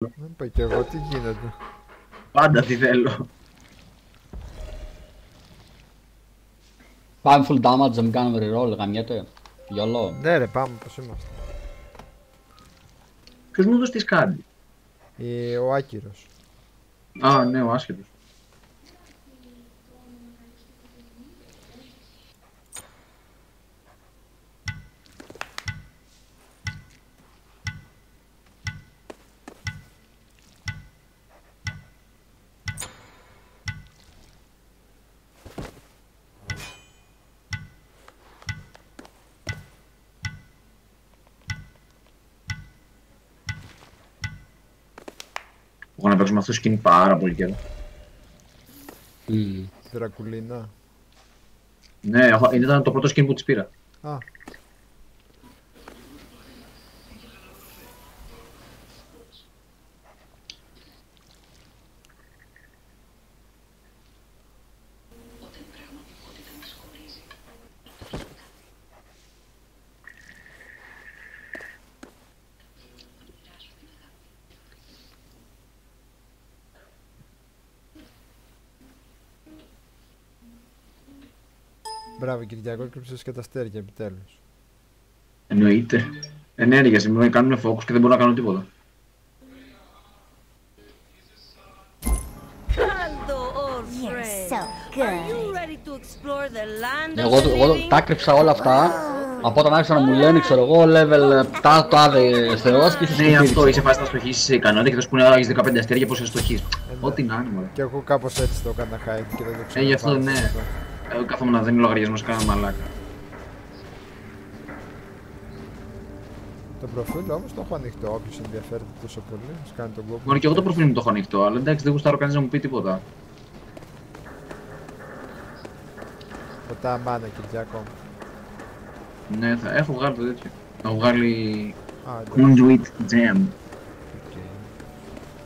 Δεν είπα και εγώ, τι γίνεται. Πάντα τι θέλω. Πάμε full damage, δεν κάνουμε reroll, γαμιέται. Γιολό. Ναι ρε, πάμε πως είμαστε. Ποιος μου έδωσε τη σκάντι. Ε, ο Άκυρος. Α, ναι, ο άσχετος. Εγώ να παίξουμε αυτό το σκηνή πάρα πολύ καιρό. Μμμ. Δρακουλίνα. Ναι, έχω- ήταν το πρώτο σκηνή που της πήρα. Α, μπράβο Κυριακό, κρύψες και τα αστέρια επιτέλους. Εννοείται. Ενέργεια, σήμερα κάνουν focus και δεν μπορώ να κάνω τίποτα. Hello, old You're friend. so Are good. you ready to explore the land of Εγώ, the εγώ living? τα κρύψα όλα αυτά από όταν άρχισαν να μου λένε, ξέρω εγώ, level 7 το άδε θεός και είσαι Ναι, αυτό σκουπίδι. είσαι φάση να στοχίσεις σε ικανότητα και θα σου πούνε έχεις 15 αστέρια πώς θα στοχίσεις; Ό,τι να είναι, μωρέ. Και εγώ κάπως έτσι το έκανα hide και δεν το ξέρω. Ε, γι' αυτό ναι. Εγώ κάθομαι να δίνω λογαριασμό σε κάνα μαλάκα. Το προφίλ όμως το έχω ανοιχτό, όποιος ενδιαφέρεται τόσο πολύ, ας κάνει τον κόπο. Μπορεί και εγώ το προφίλ μου το έχω ανοιχτό, αλλά εντάξει δεν γουστάρω κανείς να μου πει τίποτα. Ποτά μάνα Κυριακό. Ναι, θα έχω βγάλει το τέτοιο. Έχω βγάλει Α, εντάξει. Conduit Jam. οκ.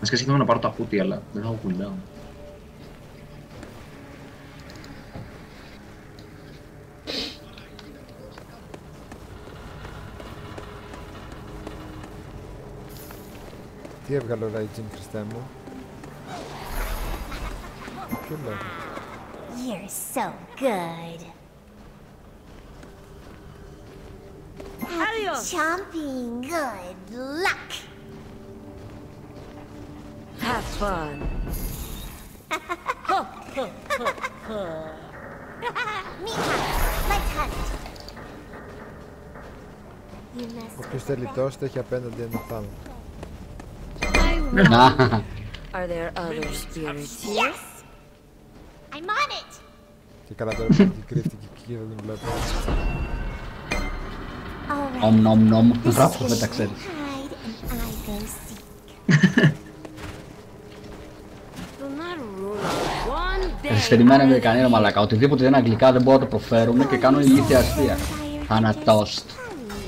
Να σκέφτομαι να πάρω τα χούτι, αλλά δεν θα έχω cooldown. Τι έβγαλε ο Ραϊτζίν Χριστέ μου; Ποιο λέω; You're so good. Adios. Chomping good luck. Have fun. Mika, let's hunt. You must Όποιος θέλει τόσο έχει απέναντι ένα θάνατο. I will. Να, Are there other spirits here? Yes! I'm on it! Και καλά τώρα που εκεί κρύφτηκε εκεί δεν την βλέπω. Alright. ομ νομ νομ, This is γράφω where δεν τα you ξέρεις. hide and I go seek. Do not rule out one day. Καθυστερημένα Αμερικανοί ρε μαλακά, οτιδήποτε δεν είναι αγγλικά δεν μπορώ να το προφέρουμε και κάνω ηλίθια αστεία. Θάνατος.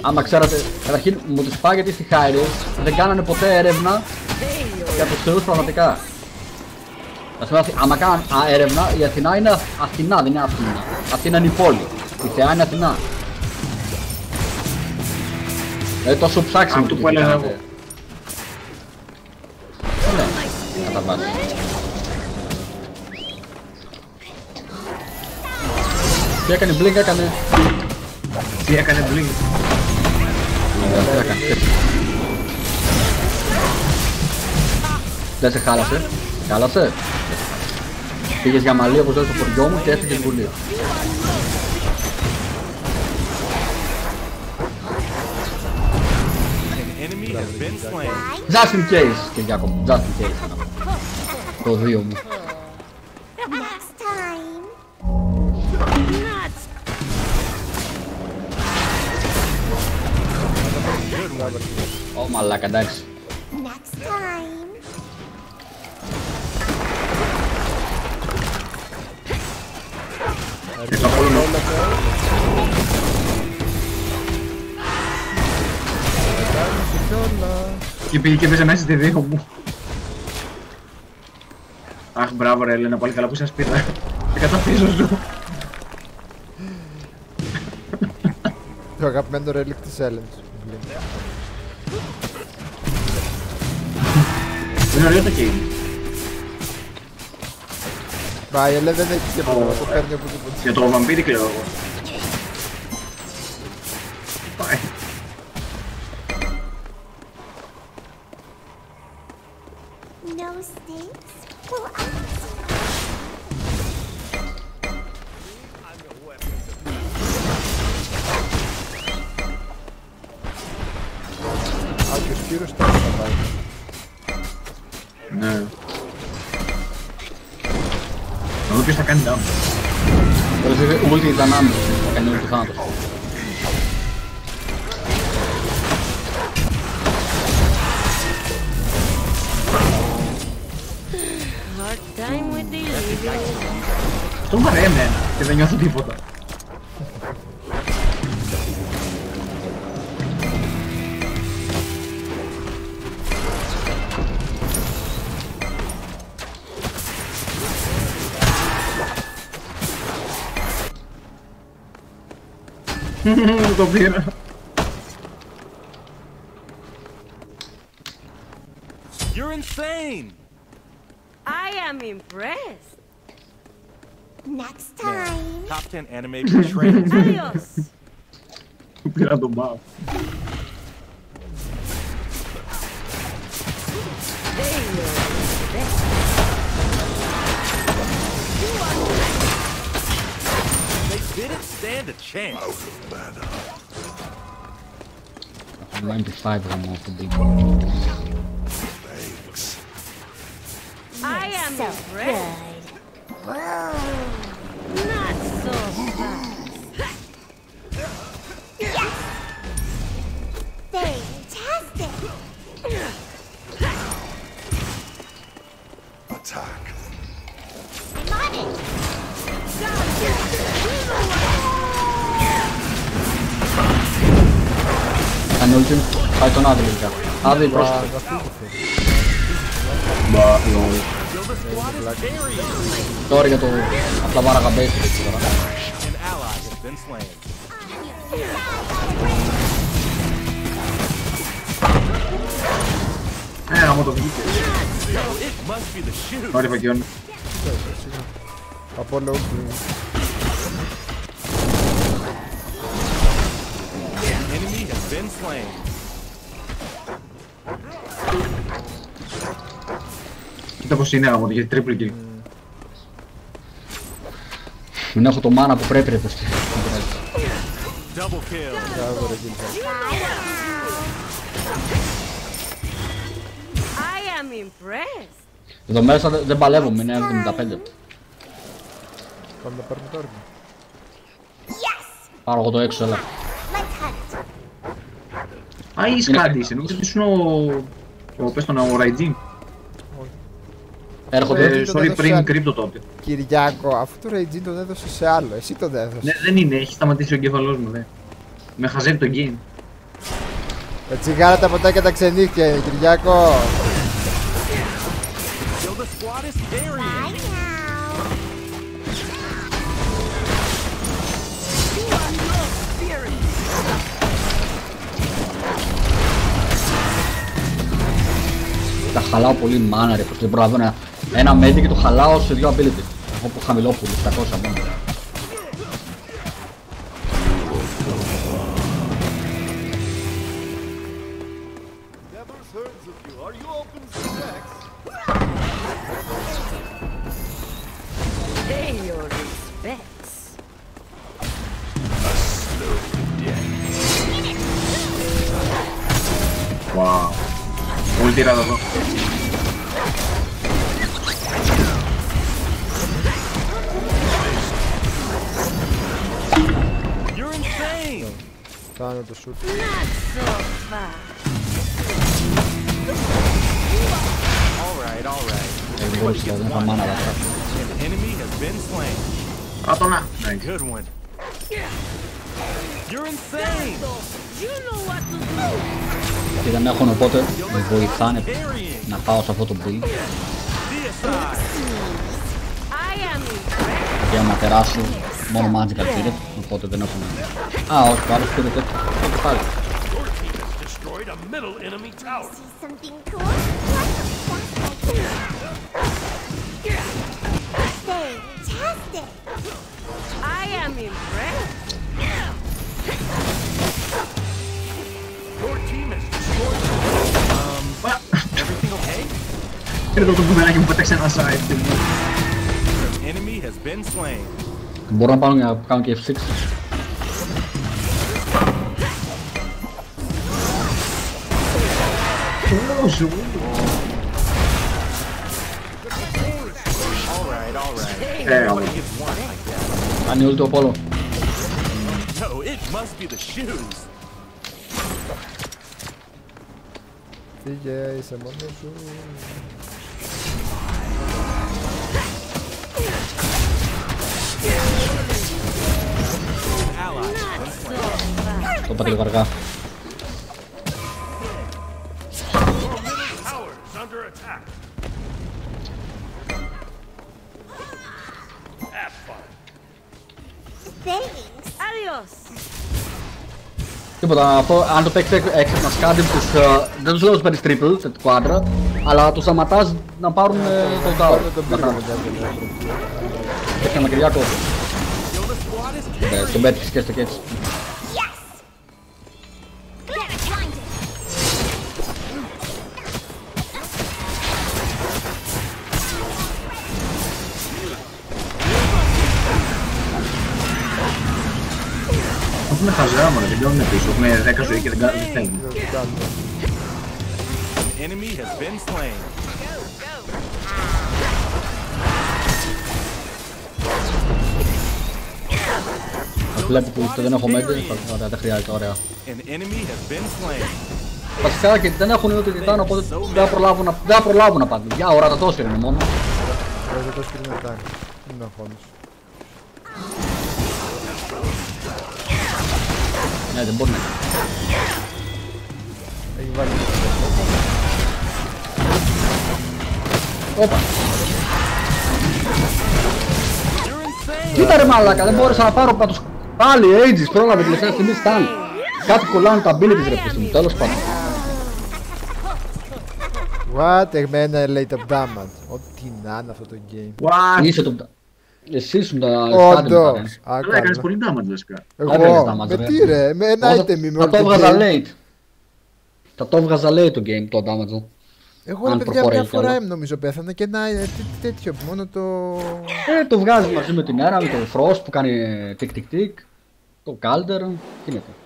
Άμα ξέρατε, καταρχήν μου τους πάει γιατί στη Hyrule δεν κάνανε ποτέ έρευνα για τους θεούς πραγματικά. Ας πούμε, άμα κάναν α, έρευνα, η Αθηνά είναι Αθ- Αθηνά, δεν είναι Αθήνα. Αθήνα είναι η πόλη. Η θεά είναι Αθηνά. Δηλαδή τόσο ψάξιμο Αυτό το που τι έλεγα κάνατε. εγώ. Ναι, κατά βάση. Τι έκανε Blink, έκανε; Τι έκανε Blink. Τι έκανε. Δεν σε χάλασε. Χάλασε. Πήγες για μαλλί όπως λέω στο χωριό μου και έφυγες βουλή. Enemy has been slain. Just in case, Κυριάκο μου. Just in case. να πω. Το δύο μου. Next time. Nuts. Ω μαλάκα, εντάξει. Next time. Και το πόλεμο. Και πήγε και παίζε μέσα στη δύο μου. Αχ, μπράβο ρε Έλενα, πολύ καλά που σας πήρα. Και κατά πίσω σου. Το αγαπημένο relic της Έλενς. Είναι ωραίο το game. Μα η Ελέ δεν έχει τίποτα, να το παίρνει οπουδήποτε. Για το βαμπύρι κλαίω εγώ. Πάει. No stakes? Well, I Α, και ο Σπύρος τώρα θα πάει. Ναι. Να δω ποιος θα κάνει damage. Τώρα σε ulti ήταν άμεσο. Θα κάνει ulti θάνατος. Hard time with delivery. Αυτό μου αρέσει εμένα και δεν νιώθω τίποτα. computer. You're insane. I am impressed. Next time. Top 10 anime betrayals. Adios. Obrigado, Mal. Didn't stand a chance. 95 γαμώ αυτό το I am So impressed. good. Not so τον Άδη λογικά. Άδη Α, πρόσθετο. να φύγει θέλει. Μπα, λol. Kill the squad is burying. Τώρα για το απλά βάραγα base έτσι τώρα. An ally has been slain. Ε, άμα το βγήκε. It must be the shoot. Ωραία, Φακιόν. Από όλο ούλτρι. An enemy has been slain. Κοίτα πως είναι άμα το γιατί triple kill. Μην έχω το mana που πρέπει ρε πως. Double kill. Μπράβο ρε Γίλτα. I am impressed. Εδώ μέσα δεν δεν παλεύουμε, είναι 75. Πάμε να πάρουμε το όργο. Yes. Πάρω εγώ το έξω, έλα. Let's hunt. Α, είσαι κάτι είσαι. Νομίζω ότι ήσουν ο... Ο πες τον ο Ραϊτζίν. Έρχονται. Ε, τον sorry, έδωσε πριν άλλο. κρύπτο τότε. Κυριάκο, αφού το Raging τον έδωσε σε άλλο, εσύ τον έδωσες. Ναι, δεν είναι, έχει σταματήσει ο εγκέφαλός μου, δε. Με χαζεύει το game. Τα τσιγάρα τα ποτάκια τα ξενύχια είναι, Κυριάκο. Τα χαλάω πολύ mana ρε πως δεν προλαβαίνω ένα, ένα medic και το χαλάω σε δύο ability. Εγώ που χαμηλόπουλο, 700 μόνο. Never heard of you. Are you open; Δεν μπορείς να δεν είχα mana αλλά τώρα. An enemy has been slain. Άτονα. Nice. Good one. You're insane. You know what to do και δεν έχουν οπότε με βοηθάνε να πάω σε αυτό το B και άμα περάσω μόνο magical πήρε οπότε δεν έχουν α όχι πάλι πήρε τέτοιο πάλι I am impressed. Enemy has been slain. Μπορώ να πάω να κάνω και F6. Πόσο. All right, all right. Ε, Nobody ωραία. gets one like that. Κάνει όλο το Apollo. No, it must be the shoes. Φύγε, είσαι μόνος σου. Το είπα λίγο αργά. Tower's under attack. Have fun. Thanks. Adios. Τίποτα, αυτό, αν το παίξεις έξυπνα κάτι τους, ε, δεν τους λέω τους παίρνεις triple, σε quadra, αλλά τους σταματάς να πάρουν ε, το tower. Δεν τον Να πήραμε κάνουν. Squad is Ε, Τον πέτυχες και έστω και έτσι. Yes. Get blinded. Έχουμε χαζά μόνο, δεν κάνουμε πίσω. Έχουμε 10 ζωή και δεν κάνουμε δεν Δεν το κάνουμε. An enemy has been slain. Βλέπει που το δεν έχω μέντε, ωραία, δεν χρειάζεται, ωραία. An enemy has been slain. Βασικά και δεν έχουν ούτε τιτάνο, οπότε δεν θα προλάβουν να, δεν θα προλάβουν να πάνε. Για ώρα τα τόσο είναι μόνο. Δεν το σκρίνει μετά. Μην αγχώνεις. Ναι, δεν μπορεί να Έχει βάλει Όπα. Κοίτα ρε μαλάκα, δεν μπόρεσα να πάρω να τους... Πάλι ages πρόλαβε τελευταία στιγμή στάν. Κάτι κολλάνε τα abilities ρε παιδί μου, τέλος πάντων. What, εμένα λέει το damage. Ό,τι να είναι αυτό το game. What? Είσαι το... Εσύ ήσουν τα στάδια μου Όντως. κάνει. Α, Καλά έκανες καλά. πολύ damage βασικά. Έβγαλες Εγώ, damage, με ρε. τι ρε, με ένα Εγώ item είμαι Θα όλο το το έβγαζα game. late. Θα το έβγαζα late το game, το damage μου. Εγώ ρε αν παιδιά προχωράει μια κι φορά άλλο. έμ νομίζω πέθανε και ένα ε, τέ- τέτοιο μόνο το... Ε, το βγάζει μαζί με την αέρα, με το frost που κάνει τικ τικ τικ. Το calder, τι είναι το.